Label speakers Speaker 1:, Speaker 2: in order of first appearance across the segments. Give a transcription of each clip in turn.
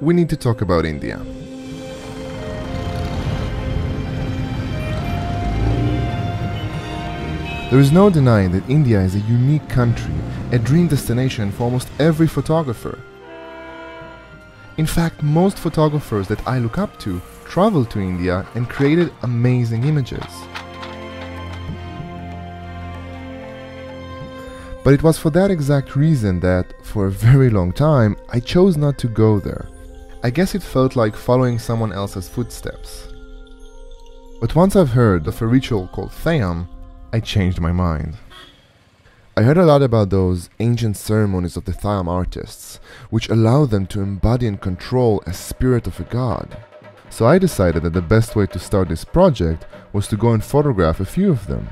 Speaker 1: we need to talk about India. There is no denying that India is a unique country, a dream destination for almost every photographer. In fact, most photographers that I look up to traveled to India and created amazing images. But it was for that exact reason that, for a very long time, I chose not to go there. I guess it felt like following someone else's footsteps. But once I've heard of a ritual called Theyyam, I changed my mind. I heard a lot about those ancient ceremonies of the Theyyam artists, which allow them to embody and control a spirit of a god. So I decided that the best way to start this project was to go and photograph a few of them.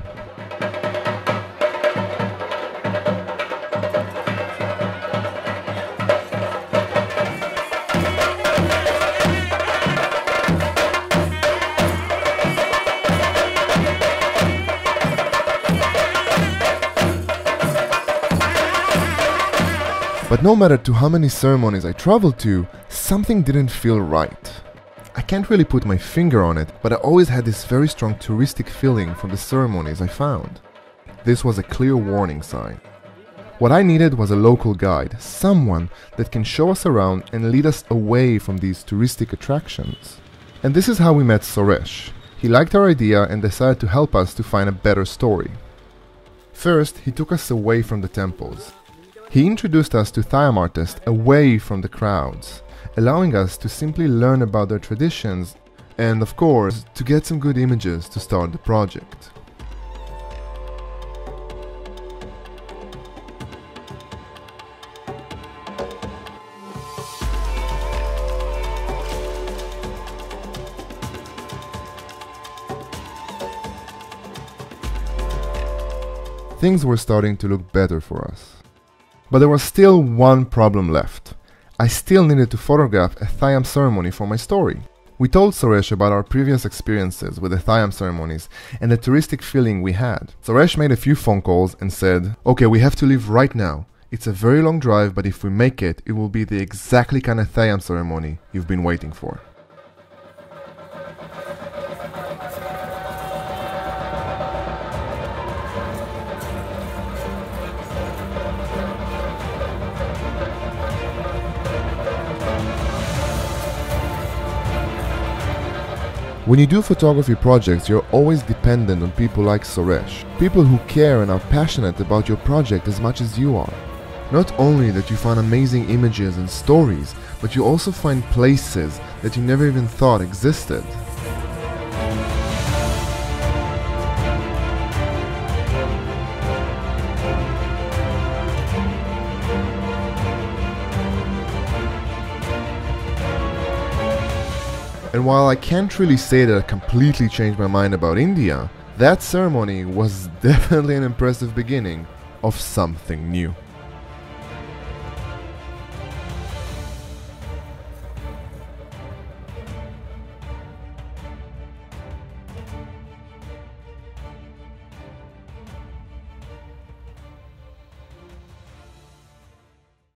Speaker 1: But no matter to how many ceremonies I traveled to, something didn't feel right. I can't really put my finger on it, but I always had this very strong touristic feeling from the ceremonies I found. This was a clear warning sign. What I needed was a local guide, someone that can show us around and lead us away from these touristic attractions. And this is how we met Suresh. He liked our idea and decided to help us to find a better story. First, he took us away from the temples. He introduced us to Theyyam artists away from the crowds, allowing us to simply learn about their traditions and, of course, to get some good images to start the project. Things were starting to look better for us. But there was still one problem left. I still needed to photograph a Theyyam ceremony for my story. We told Suresh about our previous experiences with the Theyyam ceremonies and the touristic feeling we had. Suresh made a few phone calls and said, Okay, we have to leave right now. It's a very long drive, but if we make it, it will be the exactly kind of Theyyam ceremony you've been waiting for. When you do photography projects, you're always dependent on people like Suresh, people who care and are passionate about your project as much as you are. Not only that you find amazing images and stories, but you also find places that you never even thought existed. And while I can't really say that I completely changed my mind about India, that ceremony was definitely an impressive beginning of something new.